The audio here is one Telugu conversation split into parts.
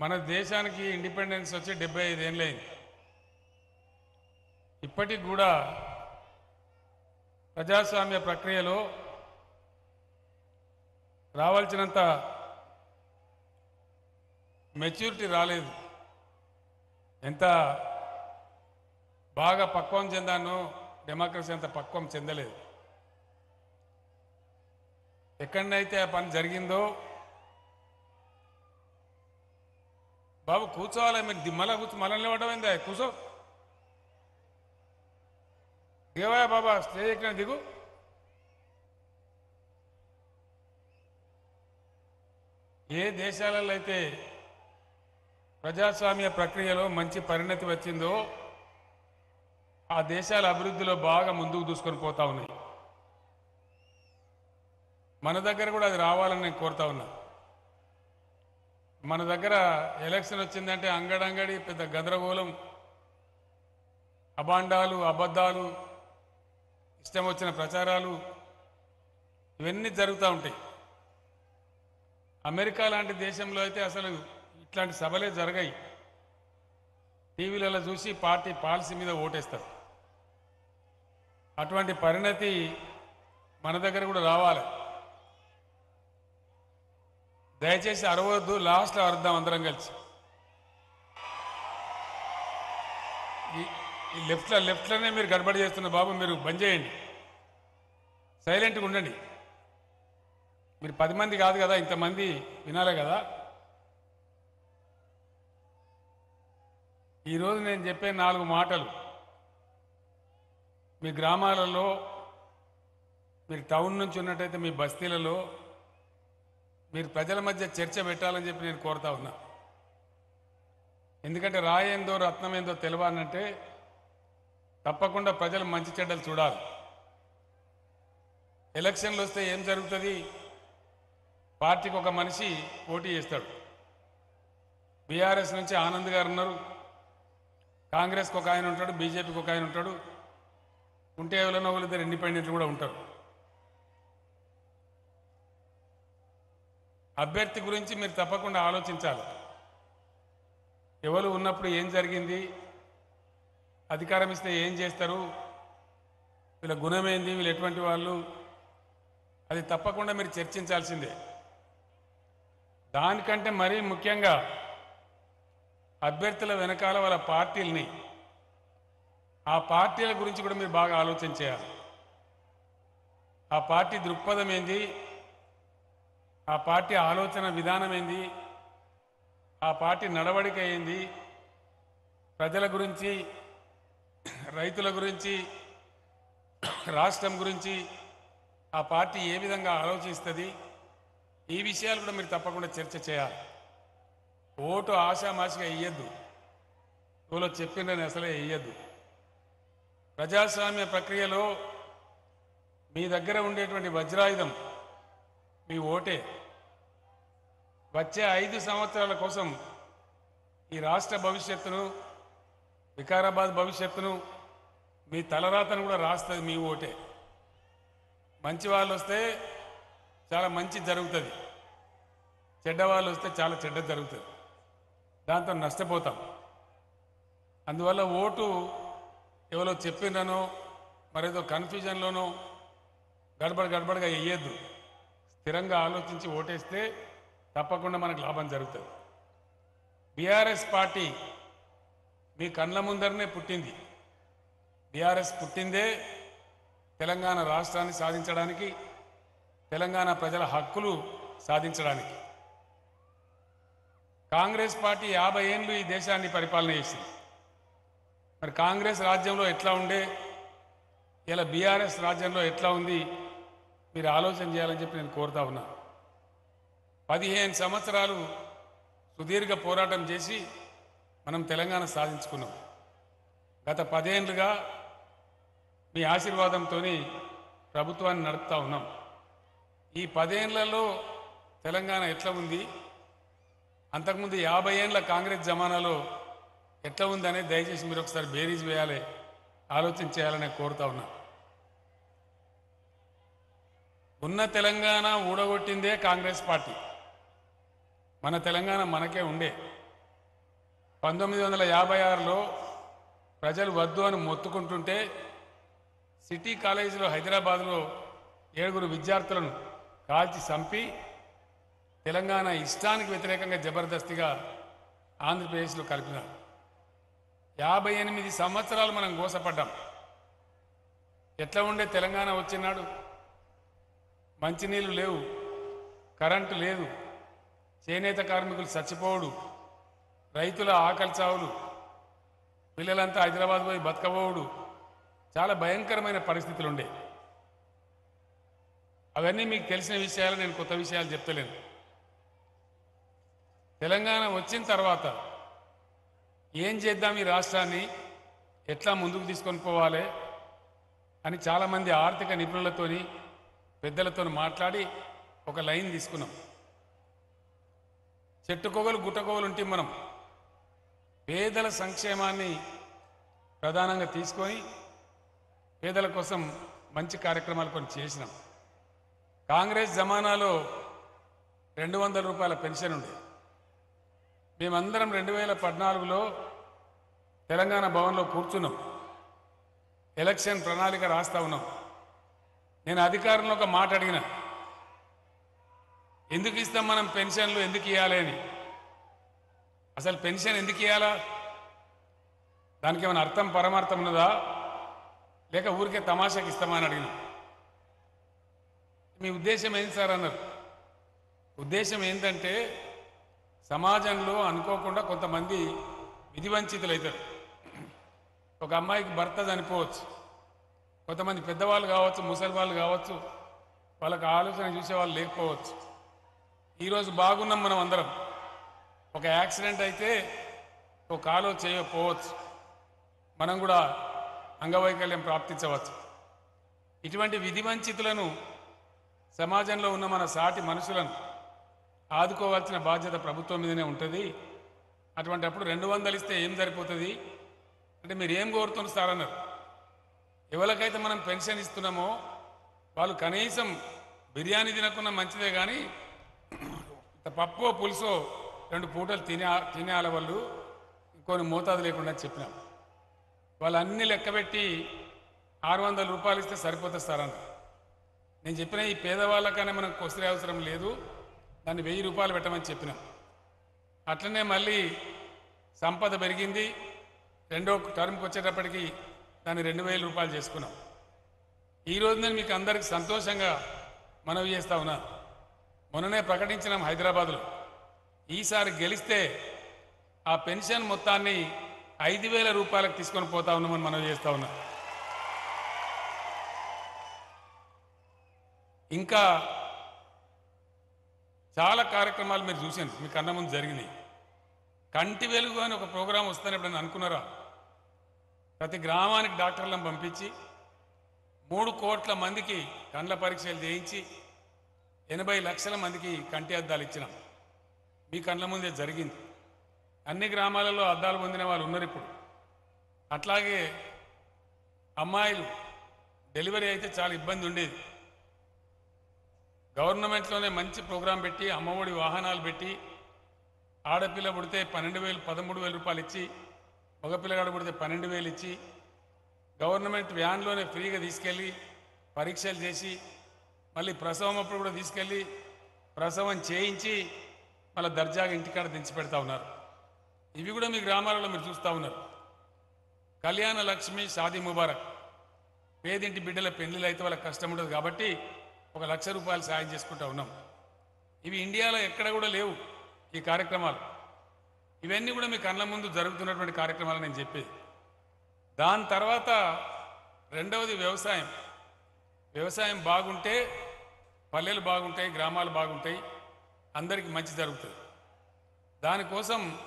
మన దేశానికి ఇండిపెండెన్స్ వచ్చి డెబ్బై ఐదేళ్ళైంది ఇప్పటికి కూడా ప్రజాస్వామ్య ప్రక్రియలో రావాల్సినంత మెచ్యూరిటీ రాలేదు. ఎంత బాగా పక్వం చెందానో డెమోక్రసీ అంత పక్వం చెందలేదు. ఎక్కడనైతే ఆ పని జరిగిందో బాబు కూర్చోవాలి మీరు దిమ్మలా కూర్చో మళ్ళీ నిలబడమైందా కూర్చో. దిగవా బాబా స్టేజ్ ఎక్కిన దిగు. ఏ దేశాలలో అయితే ప్రజాస్వామ్య ప్రక్రియలో మంచి పరిణతి వచ్చిందో ఆ దేశాల అభివృద్ధిలో బాగా ముందుకు దూసుకొని పోతా ఉన్నాయి. మన దగ్గర కూడా అది రావాలని నేను కోరుతా ఉన్నా. మన దగ్గర ఎలక్షన్ వచ్చిందంటే అంగడంగడి పెద్ద గందరగోళం. అబాండాలు అబద్ధాలు ఇష్టం వచ్చిన ప్రచారాలు ఇవన్నీ జరుగుతూ ఉంటాయి. అమెరికా లాంటి దేశంలో అయితే అసలు ఇట్లాంటి సభలే జరగాయి. టీవీలలో చూసి పార్టీ పాలసీ మీద ఓటేస్తారు. అటువంటి పరిణతి మన దగ్గర కూడా రావాలి. దయచేసి అరవద్దు లాస్ట్లో అరుద్దాం అందరం కలిసి. ఈ- ఈ లెఫ్ట్లో లెఫ్ట్లోనే మీరు గడబడి చేస్తున్న బాబు మీరు బంద్ చేయండి. సైలెంట్గా ఉండండి. మీరు పది మంది కాదు కదా ఇంతమంది వినాలే కదా. ఈరోజు నేను చెప్పే నాలుగు మాటలు. మీ గ్రామాలలో మీరు టౌన్ నుంచి ఉన్నట్టయితే మీ బస్తీలలో మీరు ప్రజల మధ్య చర్చ పెట్టాలని చెప్పి నేను కోరుతా ఉన్నా. ఎందుకంటే రాయేందో రత్నమేందో తెలవాలంటే తప్పకుండా ప్రజలు మంచి చెడ్డలు చూడాలి. ఎలక్షన్లు వస్తే ఏం జరుగుతుంది? పార్టీకి ఒక మనిషి పోటీ చేస్తాడు. బీఆర్ఎస్ నుంచి ఆనంద్ గారు ఉన్నారు. కాంగ్రెస్కి ఒక ఆయన ఉంటాడు బీజేపీకి ఒక ఆయన ఉంటాడు. ఉంటే ఎవరైనా వాళ్ళిద్దరు ఇండిపెండెంట్లు కూడా ఉంటారు. అభ్యర్థి గురించి మీరు తప్పకుండా ఆలోచించాలి. ఎవరు ఉన్నప్పుడు ఏం జరిగింది? అధికారం ఇస్తే ఏం చేస్తారు? వీళ్ళ గుణమేంది వీళ్ళు ఎటువంటి వాళ్ళు? అది తప్పకుండా మీరు చర్చించాల్సిందే. దానికంటే మరీ ముఖ్యంగా అభ్యర్థుల వెనకాల వాళ్ళ పార్టీలని ఆ పార్టీల గురించి కూడా మీరు బాగా ఆలోచన చేయాలి. ఆ పార్టీ దృక్పథం ఏంది? ఆ పార్టీ ఆలోచన విధానం ఏంది? ఆ పార్టీ నడవడిక ఏంది? ప్రజల గురించి రైతుల గురించి రాష్ట్రం గురించి ఆ పార్టీ ఏ విధంగా ఆలోచిస్తుంది? ఈ విషయాలు కూడా మీరు తప్పకుండా చర్చ చేయాలి. ఓటు ఆశామాషిగా వేయద్దు ఎవరో చెప్పిండని అసలే వేయద్దు ప్రజాస్వామ్య ప్రక్రియలో మీ దగ్గర ఉండేటువంటి వజ్రాయుధం మీ ఓటే. వచ్చే ఐదు సంవత్సరాల కోసం ఈ రాష్ట్ర భవిష్యత్తును వికారాబాద్ భవిష్యత్తును మీ తలరాతను కూడా రాస్తుంది మీ ఓటే. మంచి వాళ్ళు వస్తే చాలా మంచి జరుగుతుంది. చెడ్డ వాళ్ళు వస్తే చాలా చెడ్డ జరుగుతుంది. దాంతో నష్టపోతాం. అందువల్ల ఓటు ఎవరో చెప్పిననో మరేదో కన్ఫ్యూజన్లోనో గడబడ గడబడగా వేయద్దు స్థిరంగా ఆలోచించి ఓటేస్తే తప్పకుండా మనకు లాభం జరుగుతుంది. బీఆర్ఎస్ పార్టీ మీ కళ్ళ ముందరనే పుట్టింది. బీఆర్ఎస్ పుట్టిందే తెలంగాణ రాష్ట్రాన్ని సాధించడానికి తెలంగాణ ప్రజల హక్కులు సాధించడానికి. కాంగ్రెస్ పార్టీ యాభై ఏళ్ళు ఈ దేశాన్ని పరిపాలన చేసింది. మరి కాంగ్రెస్ రాజ్యంలో ఎట్లా ఉండే? ఇలా బీఆర్ఎస్ రాజ్యంలో ఎట్లా ఉంది? మీరు ఆలోచన చేయాలని చెప్పి నేను కోరుతా ఉన్నా. పదిహేను సంవత్సరాలు సుదీర్ఘ పోరాటం చేసి మనం తెలంగాణ సాధించుకున్నాం. గత పదేండ్లుగా మీ ఆశీర్వాదంతో ప్రభుత్వాన్ని నడుపుతా ఉన్నాం. ఈ పదేళ్ళలో తెలంగాణ ఎట్లా ఉంది? అంతకుముందు యాభై ఏండ్ల కాంగ్రెస్ జమానాలో ఎట్లా ఉందనే దయచేసి మీరు ఒకసారి బేరీజ్ వేయాలి ఆలోచన చేయాలని కోరుతా ఉన్నా. ఉన్న తెలంగాణ ఊడగొట్టిందే కాంగ్రెస్ పార్టీ. మన తెలంగాణ మనకే ఉండే. పంతొమ్మిది వందల యాభై ఆరులో ప్రజలు వద్దు అని మొత్తుకుంటుంటే సిటీ కాలేజీలో హైదరాబాద్లో ఏడుగురు విద్యార్థులను కాల్చి చంపి తెలంగాణ ఇష్టానికి వ్యతిరేకంగా జబర్దస్తిగా ఆంధ్రప్రదేశ్లో కలిపినారు. యాభై ఎనిమిది సంవత్సరాలు మనం గోసపడ్డాం. ఎట్లా ఉండే తెలంగాణ వచ్చినాడు? మంచినీళ్ళు లేవు కరెంటు లేదు చేనేత కార్మికులు చచ్చిపోవుడు రైతుల ఆకలి చావులు పిల్లలంతా హైదరాబాద్ పోయి బతకబోవుడు. చాలా భయంకరమైన పరిస్థితులు ఉండే అవన్నీ మీకు తెలిసిన విషయాలు నేను కొత్త విషయాలు చెప్తలేను. తెలంగాణ వచ్చిన తర్వాత ఏం చేద్దాం ఈ రాష్ట్రాన్ని? ఎట్లా ముందుకు తీసుకొని పోవాలి? అని చాలామంది ఆర్థిక నిపుణులతోని పెద్దలతో మాట్లాడి ఒక లైన్ తీసుకున్నాం. చెట్టుకోగలు గుట్టకోగలు ఉంటే మనం పేదల సంక్షేమాన్ని ప్రధానంగా తీసుకొని పేదల కోసం మంచి కార్యక్రమాలు కొన్ని చేసినాం. కాంగ్రెస్ జమానాలో రెండు వందల రూపాయల పెన్షన్ ఉండేది మేమందరం రెండు వేల పద్నాలుగులో తెలంగాణ భవన్లో కూర్చున్నాం. ఎలక్షన్ ప్రణాళిక రాస్తా ఉన్నాం. నేను అధికారంలో ఒక మాట అడిగిన. ఎందుకు ఇస్తాం మనం పెన్షన్లు? ఎందుకు ఇవ్వాలి అని. అసలు పెన్షన్ ఎందుకు ఇవ్వాలా దానికి ఏమైనా అర్థం పరమార్థం ఉన్నదా? లేక ఊరికే తమాషాకి ఇస్తామా అని అడిగిన. మీ ఉద్దేశం ఏంటి సార్ అన్నారు. ఉద్దేశం ఏంటంటే సమాజంలో అనుకోకుండా కొంతమంది విధివంచితులు అవుతారు ఒక అమ్మాయికి భర్త చనిపోవచ్చు. కొంతమంది పెద్దవాళ్ళు కావచ్చు ముసలి వాళ్ళు కావచ్చు వాళ్ళకి ఆలోచన చూసేవాళ్ళు లేకపోవచ్చు. ఈరోజు బాగున్నాం మనం అందరం. ఒక యాక్సిడెంట్ అయితే ఒక కాలో చేయకపోవచ్చు. మనం కూడా అంగవైకల్యం ప్రాప్తించవచ్చు. ఇటువంటి విధి వంచితులను సమాజంలో ఉన్న మన సాటి మనుషులను ఆదుకోవాల్సిన బాధ్యత ప్రభుత్వం మీదనే ఉంటుంది. అటువంటి అప్పుడు రెండు వందలు ఇస్తే ఏం సరిపోతుంది? అంటే మీరు ఏం కోరుతున్నారు సార్ అన్నారు. ఎవరికైతే మనం పెన్షన్ ఇస్తున్నామో వాళ్ళు కనీసం బిర్యానీ తినకుండా మంచిదే కానీ పప్పు పులుసో రెండు పూటలు తినే తినేయాల వాళ్ళు కొన్ని మోతాదు లేకుండా చెప్పినాం. వాళ్ళు అన్ని లెక్కబెట్టి ఆరు వందల రూపాయలు ఇస్తే సరిపోతుంది సార్ అన్నారు నేను చెప్పిన ఈ పేదవాళ్ళకనే మనకు కొసరే అవసరం లేదు దాన్ని వెయ్యి రూపాయలు పెట్టమని చెప్పినాం. అట్లనే మళ్ళీ సంపద పెరిగింది రెండో టర్మ్కి వచ్చేటప్పటికి దాన్ని రెండు వేల రూపాయలు చేసుకున్నాం. ఈ నేను మీకు అందరికి సంతోషంగా మనవి చేస్తా ఉన్నా. మొన్ననే ప్రకటించినాం హైదరాబాద్లో. ఈసారి గెలిస్తే ఆ పెన్షన్ మొత్తాన్ని ఐదు వేల రూపాయలకు తీసుకొని పోతా ఉన్నామని మనవి చేస్తా ఉన్నా. ఇంకా చాలా కార్యక్రమాలు మీరు చూసాను మీ కన్న ముందు జరిగినాయి. కంటి వెలుగు అని ఒక ప్రోగ్రాం వస్తుందని ఎప్పుడైనా అనుకున్నారా? ప్రతి గ్రామానికి డాక్టర్లను పంపించి మూడు కోట్ల మందికి కండ్ల పరీక్షలు చేయించి ఎనభై లక్షల మందికి కంటి అద్దాలు ఇచ్చినాం. మీ కండ్ల ముందే జరిగింది. అన్ని గ్రామాలలో అద్దాలు పొందిన వాళ్ళు ఉన్నారు ఇప్పుడు. అట్లాగే అమ్మాయిలు డెలివరీ అయితే చాలా ఇబ్బంది ఉండేది. గవర్నమెంట్లోనే మంచి ప్రోగ్రాం పెట్టి అమ్మఒడి వాహనాలు పెట్టి ఆడపిల్ల పుడితే పన్నెండు వేలు పదమూడు వేల రూపాయలు ఇచ్చి మగపిల్లగాడు పుడితే పన్నెండు వేలు ఇచ్చి గవర్నమెంట్ వ్యాన్లోనే ఫ్రీగా తీసుకెళ్ళి పరీక్షలు చేసి మళ్ళీ ప్రసవం అప్పుడు కూడా తీసుకెళ్ళి ప్రసవం చేయించి మళ్ళీ దర్జాగా ఇంటికాడ దించి పెడతా ఉన్నారు. ఇవి కూడా మీ గ్రామాలలో మీరు చూస్తూ ఉన్నారు. కళ్యాణ లక్ష్మి షాదీ ముబారక్. పేదింటి బిడ్డల పెళ్ళిళ్ళు అయితే వాళ్ళకి కష్టం ఉండదు కాబట్టి ఒక లక్ష రూపాయలు సాయం చేసుకుంటా ఉన్నాం. ఇవి ఇండియాలో ఎక్కడ కూడా లేవు ఈ కార్యక్రమాలు. ఇవన్నీ కూడా మీ కళ్ళ ముందు జరుగుతున్నటువంటి కార్యక్రమాలు నేను చెప్పేది. దాని తర్వాత రెండవది వ్యవసాయం. వ్యవసాయం బాగుంటే పల్లెలు బాగుంటాయి గ్రామాలు బాగుంటాయి అందరికీ మంచి జరుగుతుంది. దానికోసం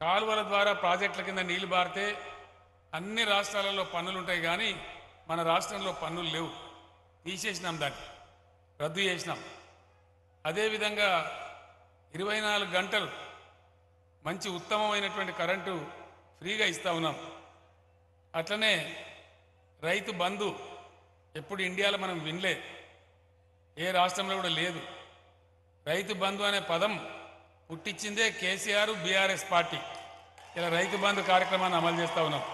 కాలువల ద్వారా ప్రాజెక్టుల కింద నీళ్ళు బారితే అన్ని రాష్ట్రాలలో పన్నులు ఉంటాయి కానీ మన రాష్ట్రంలో పన్నులు లేవు. తీసేసినాం దాన్ని. రద్దు చేసినాం. అదేవిధంగా ఇరవై నాలుగు గంటలు మంచి ఉత్తమమైనటువంటి కరెంటు ఫ్రీగా ఇస్తూ ఉన్నాం. అట్లనే రైతు బంధు ఎప్పుడు ఇండియాలో మనం వినలే. ఏ రాష్ట్రంలో కూడా లేదు. రైతు బంధు అనే పదం పుట్టించిందే కేసీఆర్ బీఆర్ఎస్ పార్టీ. ఇలా రైతు బంధు కార్యక్రమాన్ని అమలు చేస్తూ ఉన్నాం.